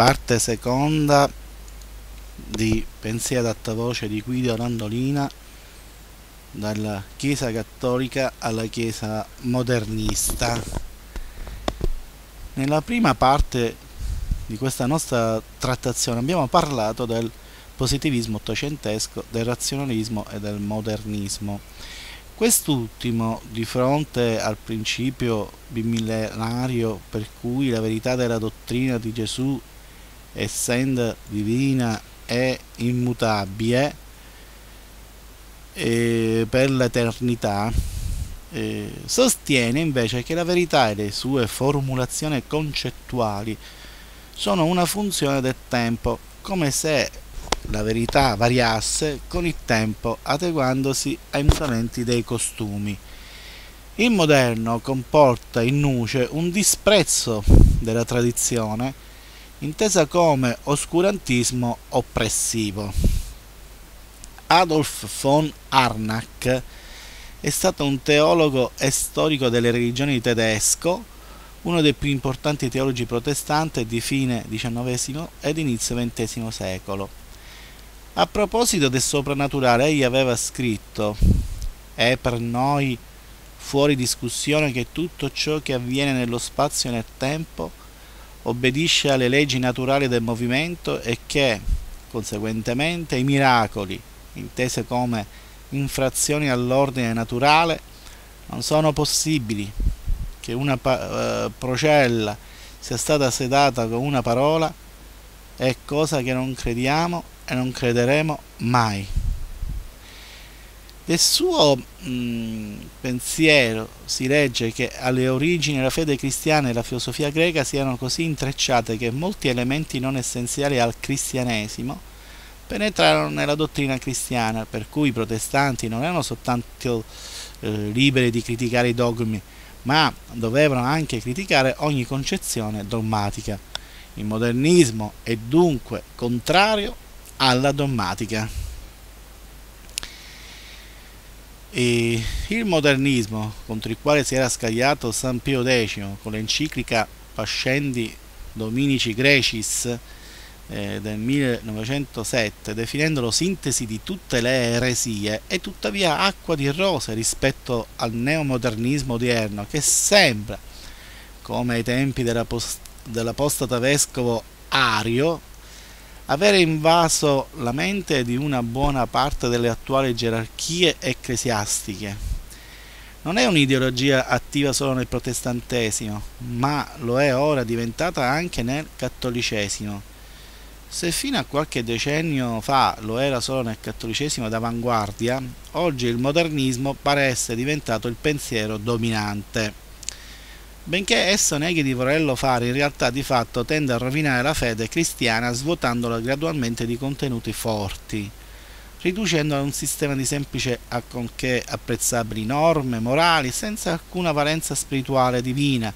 Parte seconda di Pensiero ad voce di Guido Randolina dalla Chiesa cattolica alla Chiesa modernista. Nella prima parte di questa nostra trattazione abbiamo parlato del positivismo ottocentesco, del razionalismo e del modernismo. Quest'ultimo, di fronte al principio bimillenario per cui la verità della dottrina di Gesù, essendo divina e immutabile eh, per l'eternità, eh, sostiene invece che la verità e le sue formulazioni concettuali sono una funzione del tempo, come se la verità variasse con il tempo adeguandosi ai mutamenti dei costumi. Il moderno comporta in nuce un disprezzo della tradizione intesa come oscurantismo oppressivo. Adolf von Arnach è stato un teologo e storico delle religioni tedesco, uno dei più importanti teologi protestanti di fine XIX ed inizio XX secolo. A proposito del soprannaturale, egli aveva scritto: È per noi fuori discussione che tutto ciò che avviene nello spazio e nel tempo obbedisce alle leggi naturali del movimento e che, conseguentemente, i miracoli, intese come infrazioni all'ordine naturale, non sono possibili, che una uh, procella sia stata sedata con una parola è cosa che non crediamo e non crederemo mai. Del suo mh, pensiero si legge che alle origini la fede cristiana e la filosofia greca siano così intrecciate che molti elementi non essenziali al cristianesimo penetrarono nella dottrina cristiana, per cui i protestanti non erano soltanto eh, liberi di criticare i dogmi, ma dovevano anche criticare ogni concezione dogmatica. Il modernismo è dunque contrario alla dogmatica. E il modernismo contro il quale si era scagliato San Pio X con l'enciclica Pascendi Dominici Grecis eh, del 1907 definendolo sintesi di tutte le eresie è tuttavia acqua di rose rispetto al neomodernismo odierno che sembra come ai tempi della post- dell'apostata vescovo Ario avere invaso la mente di una buona parte delle attuali gerarchie ecclesiastiche. Non è un'ideologia attiva solo nel protestantesimo, ma lo è ora diventata anche nel cattolicesimo. Se fino a qualche decennio fa lo era solo nel cattolicesimo d'avanguardia, oggi il modernismo pare essere diventato il pensiero dominante. Benché esso neghi di volerlo fare, in realtà di fatto tende a rovinare la fede cristiana svuotandola gradualmente di contenuti forti, riducendola a un sistema di semplici acconché apprezzabili norme morali senza alcuna valenza spirituale divina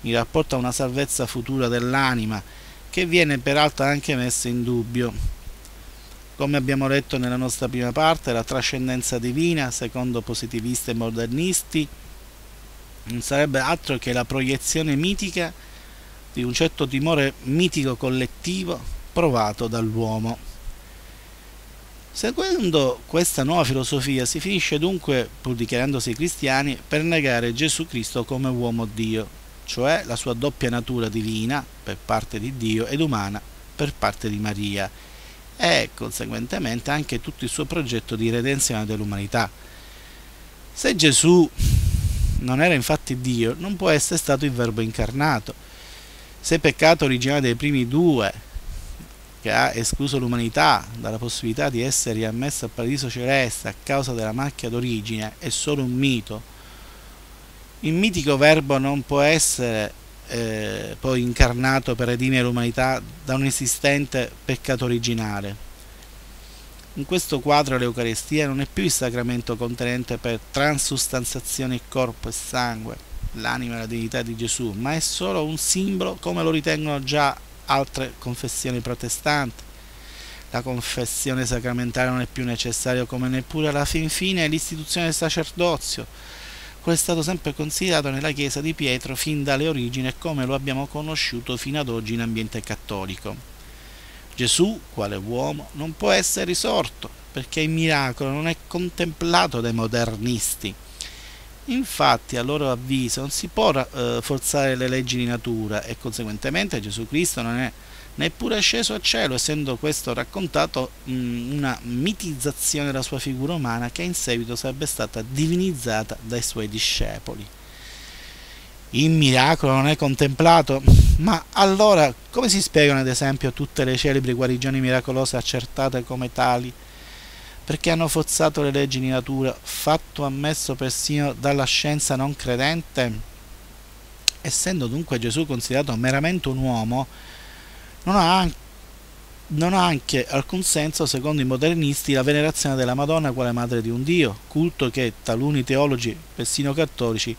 in rapporto a una salvezza futura dell'anima che viene peraltro anche messa in dubbio. Come abbiamo letto nella nostra prima parte, la trascendenza divina, secondo positivisti e modernisti, non sarebbe altro che la proiezione mitica di un certo timore mitico collettivo provato dall'uomo. Seguendo questa nuova filosofia si finisce dunque, pur dichiarandosi cristiani, per negare Gesù Cristo come uomo Dio, cioè la sua doppia natura divina per parte di Dio ed umana per parte di Maria e conseguentemente anche tutto il suo progetto di redenzione dell'umanità. Se Gesù non era infatti Dio, non può essere stato il Verbo incarnato. Se peccato originale dei primi due, che ha escluso l'umanità dalla possibilità di essere riammessa al paradiso celeste a causa della macchia d'origine, è solo un mito, il mitico Verbo non può essere eh, poi incarnato per redimere l'umanità da un esistente peccato originale. In questo quadro l'Eucaristia non è più il sacramento contenente per transustanziazione il corpo e sangue, l'anima e la divinità di Gesù, ma è solo un simbolo come lo ritengono già altre confessioni protestanti. La confessione sacramentale non è più necessaria come neppure alla fin fine l'istituzione del sacerdozio, è stato sempre considerato nella Chiesa di Pietro fin dalle origini e come lo abbiamo conosciuto fino ad oggi in ambiente cattolico. Gesù, quale uomo, non può essere risorto perché il miracolo non è contemplato dai modernisti. Infatti, a loro avviso, non si può eh, forzare le leggi di natura e conseguentemente Gesù Cristo non è neppure sceso a cielo, essendo questo raccontato mh, una mitizzazione della sua figura umana che in seguito sarebbe stata divinizzata dai suoi discepoli. Il miracolo non è contemplato? Ma allora come si spiegano ad esempio tutte le celebri guarigioni miracolose accertate come tali? Perché hanno forzato le leggi di natura, fatto ammesso persino dalla scienza non credente? Essendo dunque Gesù considerato meramente un uomo, non ha, non ha anche alcun senso, secondo i modernisti, la venerazione della Madonna quale madre di un Dio, culto che taluni teologi, persino cattolici,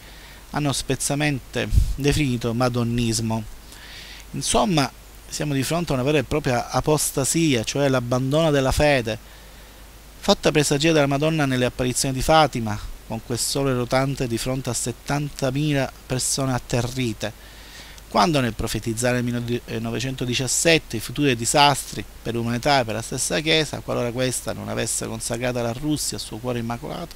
hanno spezzamente definito madonnismo. Insomma, siamo di fronte a una vera e propria apostasia, cioè l'abbandono della fede, fatta presagire dalla Madonna nelle apparizioni di Fatima, con quel sole rotante di fronte a 70.000 persone atterrite, quando nel profetizzare nel 1917 i futuri disastri per l'umanità e per la stessa Chiesa, qualora questa non avesse consacrata la Russia al suo cuore immacolato,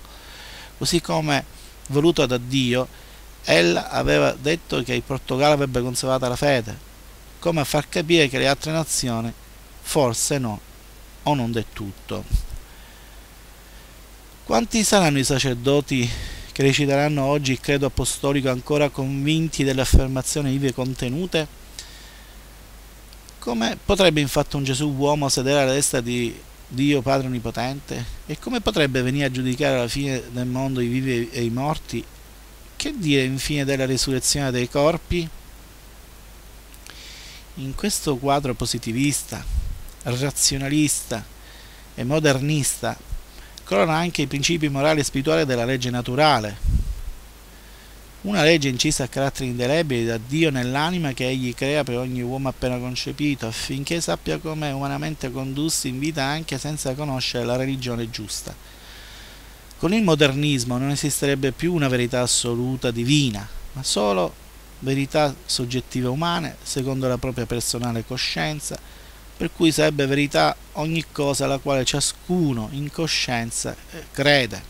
così come voluto da Dio, ella aveva detto che il Portogallo avrebbe conservato la fede, come a far capire che le altre nazioni forse no, o non del tutto. Quanti saranno i sacerdoti che reciteranno oggi il credo apostolico ancora convinti delle affermazioni ivi contenute? Come potrebbe infatti un Gesù uomo sedere alla destra di Dio Padre Onnipotente? E come potrebbe venire a giudicare alla fine del mondo i vivi e i morti? Che dire infine della risurrezione dei corpi? In questo quadro positivista, razionalista e modernista corona anche i principi morali e spirituali della legge naturale. Una legge incisa a caratteri indelebili da Dio nell'anima che egli crea per ogni uomo appena concepito, affinché sappia come umanamente condursi in vita anche senza conoscere la religione giusta. Con il modernismo non esisterebbe più una verità assoluta divina, ma solo verità soggettive umane, secondo la propria personale coscienza, per cui sarebbe verità ogni cosa alla quale ciascuno in coscienza eh, crede.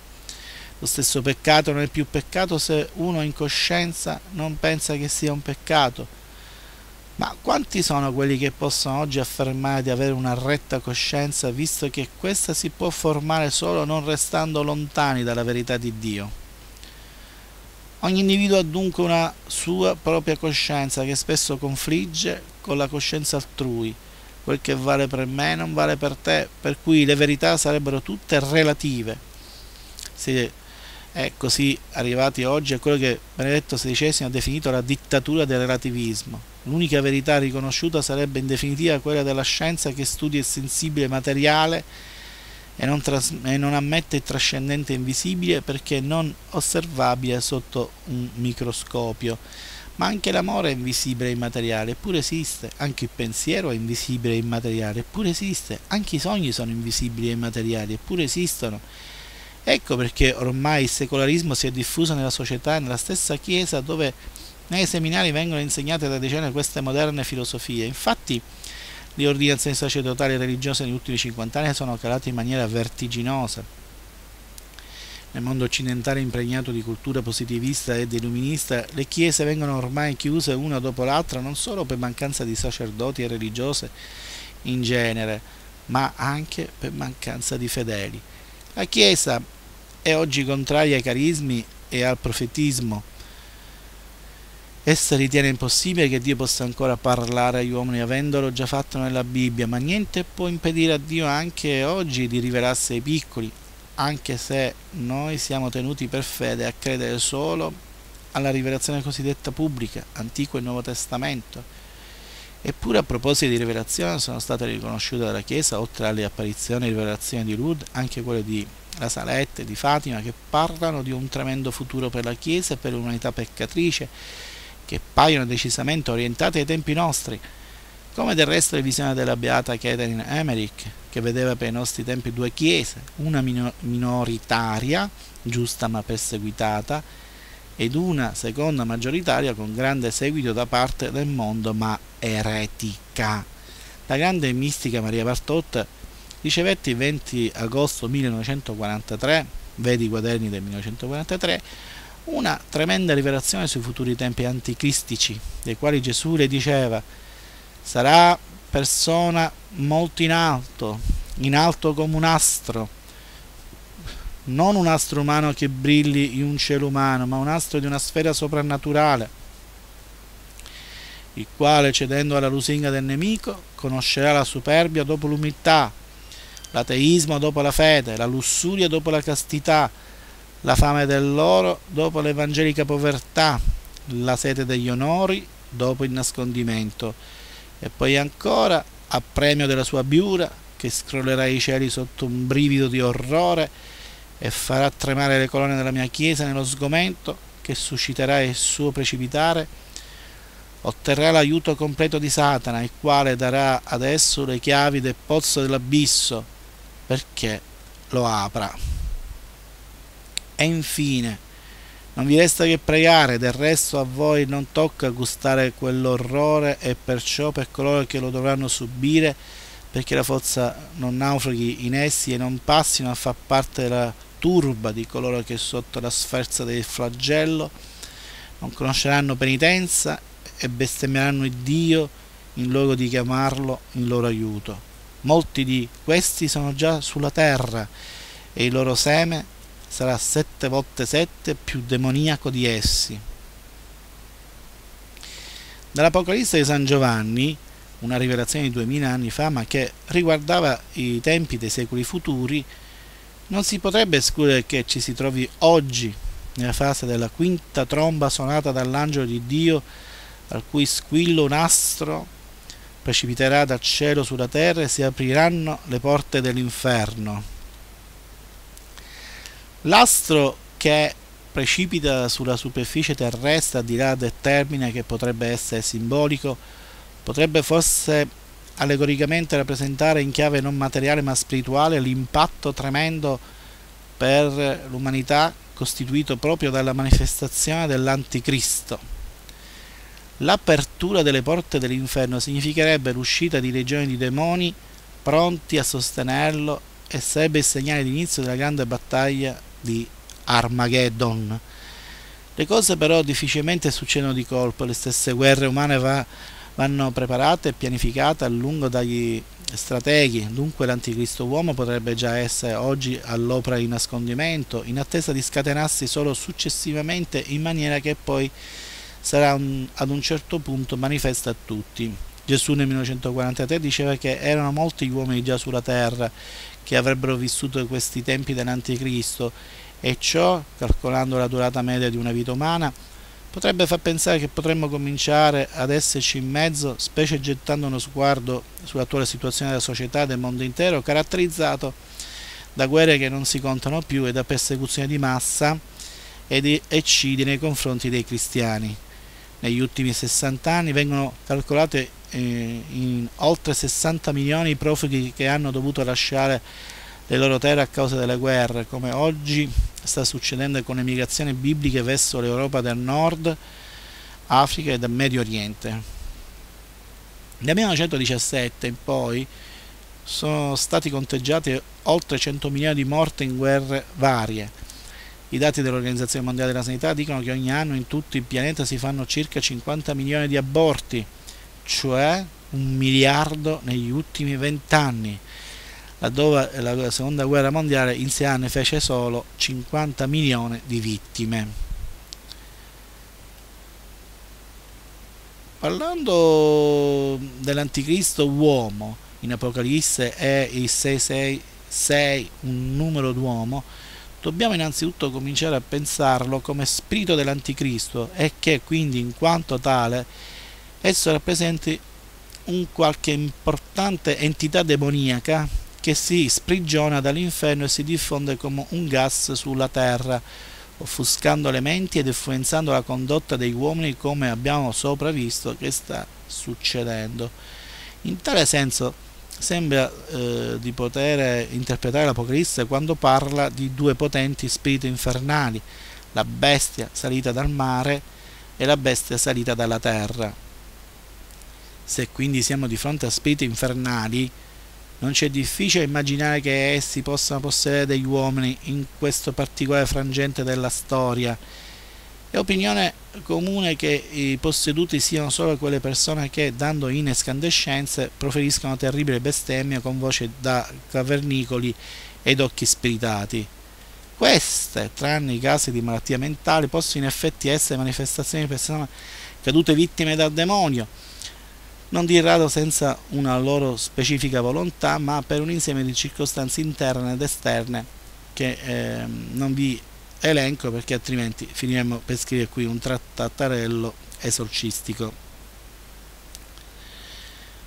Lo stesso peccato non è più peccato se uno in coscienza non pensa che sia un peccato. Ma quanti sono quelli che possono oggi affermare di avere una retta coscienza, visto che questa si può formare solo non restando lontani dalla verità di Dio? Ogni individuo ha dunque una sua propria coscienza che spesso confligge con la coscienza altrui, quel che vale per me non vale per te, per cui le verità sarebbero tutte relative. Si è così arrivati oggi a quello che Benedetto XVI ha definito la dittatura del relativismo. L'unica verità riconosciuta sarebbe in definitiva quella della scienza che studia il sensibile materiale e non, tras- e non ammette il trascendente invisibile perché non osservabile sotto un microscopio. Ma anche l'amore è invisibile e immateriale, eppure esiste, anche il pensiero è invisibile e immateriale, eppure esiste, anche i sogni sono invisibili e immateriali, eppure esistono. Ecco perché ormai il secolarismo si è diffuso nella società e nella stessa Chiesa dove nei seminari vengono insegnate da decenni queste moderne filosofie. Infatti le ordinazioni sacerdotali e religiose negli ultimi 50 anni sono calate in maniera vertiginosa nel mondo occidentale impregnato di cultura positivista ed illuminista, le chiese vengono ormai chiuse una dopo l'altra non solo per mancanza di sacerdoti e religiose in genere, ma anche per mancanza di fedeli. La Chiesa è oggi contraria ai carismi e al profetismo. Essa ritiene impossibile che Dio possa ancora parlare agli uomini avendolo già fatto nella Bibbia, ma niente può impedire a Dio anche oggi di rivelarsi ai piccoli, anche se noi siamo tenuti per fede a credere solo alla rivelazione cosiddetta pubblica, Antico e Nuovo Testamento. Eppure a proposito di rivelazione sono state riconosciute dalla Chiesa, oltre alle apparizioni e rivelazioni di Lourdes, anche quelle di La Salette di Fatima, che parlano di un tremendo futuro per la Chiesa e per l'umanità peccatrice, che paiono decisamente orientate ai tempi nostri, come del resto le visioni della beata Catherine Emmerich, che vedeva per i nostri tempi due chiese, una minoritaria, giusta ma perseguitata, ed una seconda maggioritaria con grande seguito da parte del mondo ma eretica. La grande mistica Maria Bartotta ricevette il 20 agosto 1943, vedi i quaderni del 1943, una tremenda rivelazione sui futuri tempi anticristici, dei quali Gesù le diceva sarà persona molto in alto, in alto come un astro, non un astro umano che brilli in un cielo umano, ma un astro di una sfera soprannaturale, il quale, cedendo alla lusinga del nemico, conoscerà la superbia dopo l'umiltà, l'ateismo dopo la fede, la lussuria dopo la castità, la fame dell'oro dopo l'evangelica povertà, la sete degli onori dopo il nascondimento, e poi ancora, a premio della sua biura, che scrollerà i cieli sotto un brivido di orrore, e farà tremare le colonne della mia chiesa nello sgomento che susciterà il suo precipitare, otterrà l'aiuto completo di Satana, il quale darà adesso le chiavi del pozzo dell'abisso perché lo apra. E infine, non vi resta che pregare, del resto a voi non tocca gustare quell'orrore e perciò per coloro che lo dovranno subire, perché la forza non naufraghi in essi e non passino a far parte della turba di coloro che sotto la sferza del flagello non conosceranno penitenza e bestemmieranno il Dio in luogo di chiamarlo in loro aiuto. Molti di questi sono già sulla terra e il loro seme sarà sette volte sette più demoniaco di essi. Dall'Apocalisse di San Giovanni, una rivelazione di duemila anni fa, ma che riguardava i tempi dei secoli futuri, non si potrebbe escludere che ci si trovi oggi nella fase della quinta tromba suonata dall'angelo di Dio, al cui squillo un astro precipiterà dal cielo sulla terra e si apriranno le porte dell'inferno. L'astro che precipita sulla superficie terrestre, al di là del termine che potrebbe essere simbolico, potrebbe forse allegoricamente rappresentare in chiave non materiale ma spirituale l'impatto tremendo per l'umanità costituito proprio dalla manifestazione dell'anticristo. L'apertura delle porte dell'inferno significherebbe l'uscita di legioni di demoni pronti a sostenerlo e sarebbe il segnale d'inizio della grande battaglia di Armageddon. Le cose però difficilmente succedono di colpo, le stesse guerre umane va vanno preparate e pianificate a lungo dagli strateghi, dunque l'anticristo uomo potrebbe già essere oggi all'opera di nascondimento, in attesa di scatenarsi solo successivamente in maniera che poi sarà un, ad un certo punto manifesta a tutti. Gesù nel 1943 diceva che erano molti gli uomini già sulla terra che avrebbero vissuto questi tempi dell'anticristo e ciò, calcolando la durata media di una vita umana, potrebbe far pensare che potremmo cominciare ad esserci in mezzo, specie gettando uno sguardo sull'attuale situazione della società e del mondo intero, caratterizzato da guerre che non si contano più e da persecuzioni di massa e di eccidi nei confronti dei cristiani. Negli ultimi 60 anni vengono calcolate eh, in oltre 60 milioni i profughi che hanno dovuto lasciare le loro terre a causa delle guerre, come oggi sta succedendo con le migrazioni bibliche verso l'Europa del Nord, Africa e del Medio Oriente. Nel 1917 in poi sono stati conteggiati oltre 100 milioni di morti in guerre varie. I dati dell'Organizzazione Mondiale della Sanità dicono che ogni anno in tutto il pianeta si fanno circa 50 milioni di aborti, cioè un miliardo negli ultimi vent'anni laddove la seconda guerra mondiale in sei anni fece solo 50 milioni di vittime. Parlando dell'anticristo uomo, in Apocalisse è il 666 un numero d'uomo, dobbiamo innanzitutto cominciare a pensarlo come spirito dell'anticristo e che quindi in quanto tale esso rappresenti un qualche importante entità demoniaca che si sprigiona dall'inferno e si diffonde come un gas sulla terra, offuscando le menti ed influenzando la condotta degli uomini come abbiamo sopra visto che sta succedendo. In tale senso sembra eh, di poter interpretare l'Apocalisse quando parla di due potenti spiriti infernali, la bestia salita dal mare e la bestia salita dalla terra. Se quindi siamo di fronte a spiriti infernali, non c'è difficile immaginare che essi possano possedere degli uomini in questo particolare frangente della storia. È opinione comune che i posseduti siano solo quelle persone che, dando in escandescenze, proferiscono terribili bestemmie con voce da cavernicoli ed occhi spiritati. Queste, tranne i casi di malattia mentale, possono in effetti essere manifestazioni di persone cadute vittime dal demonio, non di rado senza una loro specifica volontà, ma per un insieme di circostanze interne ed esterne che eh, non vi elenco perché altrimenti finiremmo per scrivere qui un trattattarello esorcistico.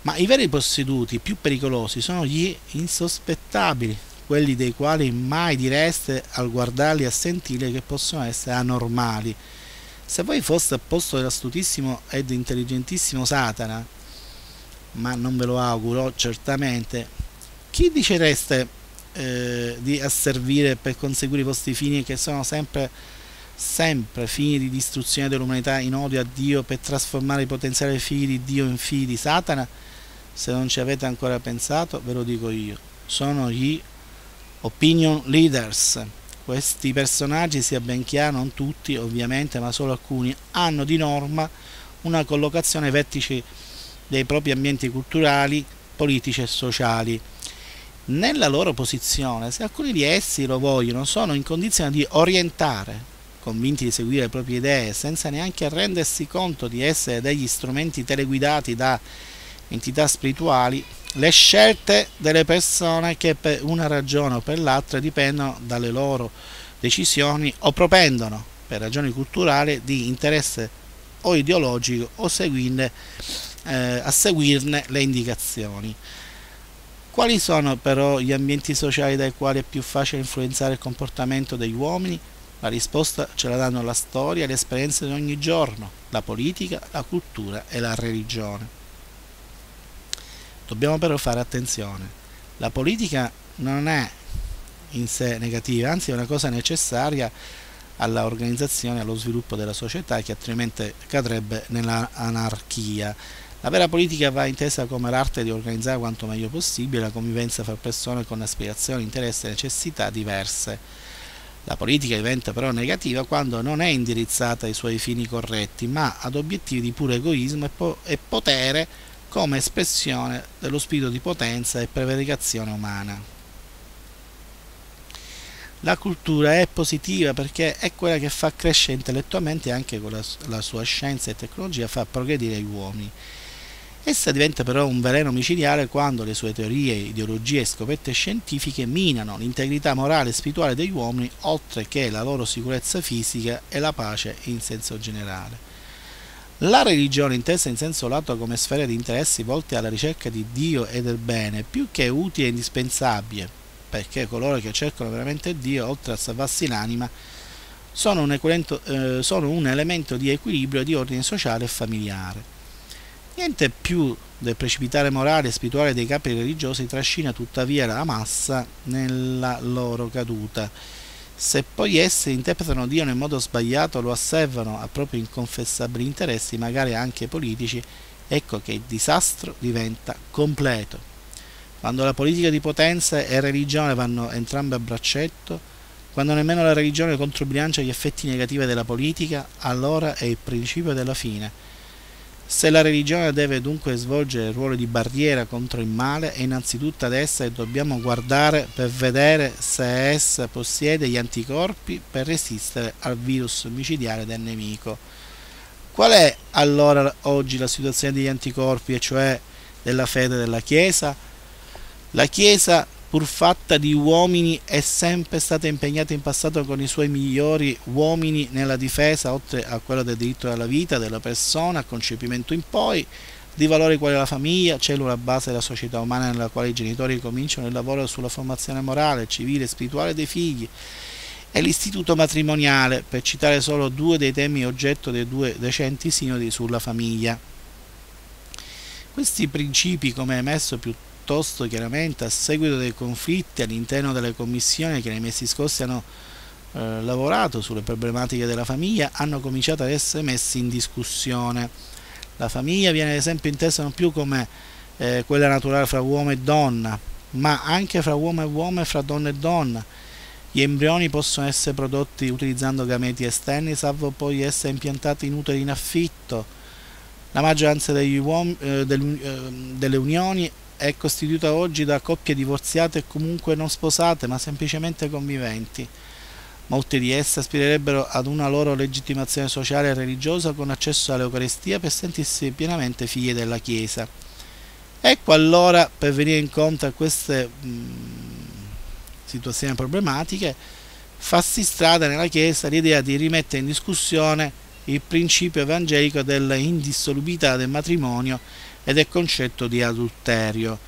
Ma i veri posseduti più pericolosi sono gli insospettabili, quelli dei quali mai direste al guardarli a sentire che possono essere anormali. Se voi foste al posto dell'astutissimo ed intelligentissimo Satana, ma non ve lo auguro certamente, chi dicereste eh, di asservire per conseguire i vostri fini che sono sempre sempre fini di distruzione dell'umanità in odio a Dio per trasformare i potenziali figli di Dio in figli di Satana? Se non ci avete ancora pensato, ve lo dico io. Sono gli Opinion leaders. Questi personaggi, sia ben chiaro, non tutti ovviamente, ma solo alcuni, hanno di norma una collocazione ai vertici dei propri ambienti culturali, politici e sociali. Nella loro posizione, se alcuni di essi lo vogliono, sono in condizione di orientare, convinti di seguire le proprie idee, senza neanche rendersi conto di essere degli strumenti teleguidati da entità spirituali, le scelte delle persone che per una ragione o per l'altra dipendono dalle loro decisioni o propendono per ragioni culturali di interesse o ideologico o seguirne, eh, a seguirne le indicazioni. Quali sono però gli ambienti sociali dai quali è più facile influenzare il comportamento degli uomini? La risposta ce la danno la storia e le esperienze di ogni giorno, la politica, la cultura e la religione. Dobbiamo però fare attenzione. La politica non è in sé negativa, anzi è una cosa necessaria alla organizzazione e allo sviluppo della società che altrimenti cadrebbe nell'anarchia. La vera politica va intesa come l'arte di organizzare quanto meglio possibile la convivenza fra persone con aspirazioni, interessi e necessità diverse. La politica diventa però negativa quando non è indirizzata ai suoi fini corretti, ma ad obiettivi di puro egoismo e, po- e potere come espressione dello spirito di potenza e prevaricazione umana. La cultura è positiva perché è quella che fa crescere intellettualmente e anche con la, la sua scienza e tecnologia fa progredire gli uomini. Essa diventa però un veleno micidiale quando le sue teorie, ideologie e scoperte scientifiche minano l'integrità morale e spirituale degli uomini, oltre che la loro sicurezza fisica e la pace in senso generale. La religione intesa in senso lato come sfera di interessi volti alla ricerca di Dio e del bene, più che utile e indispensabile, perché coloro che cercano veramente Dio, oltre a salvarsi l'anima, sono un, eh, sono un elemento di equilibrio di ordine sociale e familiare. Niente più del precipitare morale e spirituale dei capi religiosi trascina tuttavia la massa nella loro caduta. Se poi essi interpretano Dio nel modo sbagliato, lo osservano a propri inconfessabili interessi, magari anche politici, ecco che il disastro diventa completo. Quando la politica di potenza e religione vanno entrambe a braccetto, quando nemmeno la religione controbilancia gli effetti negativi della politica, allora è il principio della fine se la religione deve dunque svolgere il ruolo di barriera contro il male, è innanzitutto ad essa che dobbiamo guardare per vedere se essa possiede gli anticorpi per resistere al virus micidiale del nemico. Qual è allora oggi la situazione degli anticorpi, e cioè della fede della Chiesa? La Chiesa pur fatta di uomini, è sempre stata impegnata in passato con i suoi migliori uomini nella difesa, oltre a quella del diritto alla vita della persona, concepimento in poi, di valori quali la famiglia, cellula base della società umana nella quale i genitori cominciano il lavoro sulla formazione morale, civile e spirituale dei figli, e l'istituto matrimoniale, per citare solo due dei temi oggetto dei due recenti sinodi sulla famiglia. Questi principi, come emesso più piuttosto chiaramente a seguito dei conflitti all'interno delle commissioni che nei mesi scorsi hanno eh, lavorato sulle problematiche della famiglia hanno cominciato ad essere messi in discussione. La famiglia viene ad esempio intesa non più come eh, quella naturale fra uomo e donna, ma anche fra uomo e uomo e fra donna e donna. Gli embrioni possono essere prodotti utilizzando gameti esterni, salvo poi essere impiantati in uteri in affitto. La maggioranza uomini, eh, del, eh, delle unioni è costituita oggi da coppie divorziate e comunque non sposate, ma semplicemente conviventi. Molte di esse aspirerebbero ad una loro legittimazione sociale e religiosa con accesso all'Eucaristia per sentirsi pienamente figlie della Chiesa. Ecco allora, per venire incontro a queste mh, situazioni problematiche, farsi strada nella Chiesa l'idea di rimettere in discussione il principio evangelico dell'indissolubilità del matrimonio e del concetto di adulterio.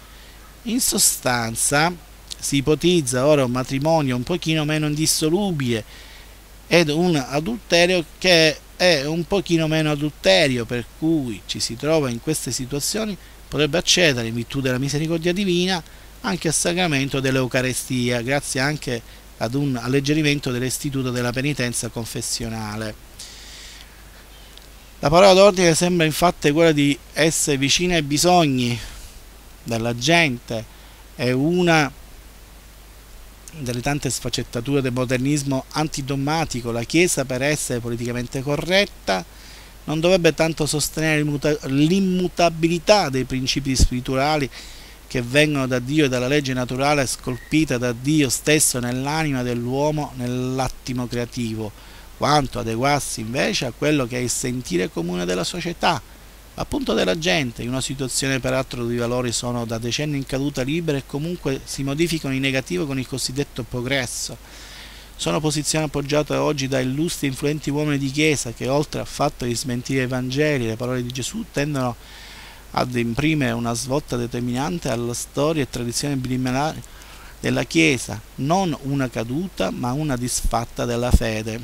In sostanza si ipotizza ora un matrimonio un pochino meno indissolubile ed un adulterio che è un pochino meno adulterio, per cui ci si trova in queste situazioni potrebbe accedere in virtù della misericordia divina anche al sacramento dell'Eucarestia, grazie anche ad un alleggerimento dell'istituto della penitenza confessionale. La parola d'ordine sembra infatti quella di essere vicina ai bisogni della gente, è una delle tante sfaccettature del modernismo antidogmatico, la Chiesa per essere politicamente corretta non dovrebbe tanto sostenere l'immutabilità dei principi spirituali che vengono da Dio e dalla legge naturale scolpita da Dio stesso nell'anima dell'uomo nell'attimo creativo, quanto adeguarsi invece a quello che è il sentire comune della società, appunto della gente, in una situazione peraltro dove i valori sono da decenni in caduta libera e comunque si modificano in negativo con il cosiddetto progresso. Sono posizioni appoggiate oggi da illustri e influenti uomini di chiesa che oltre al fatto di smentire i Vangeli e le parole di Gesù tendono ad imprimere una svolta determinante alla storia e tradizione bilimmelare della Chiesa, non una caduta ma una disfatta della fede.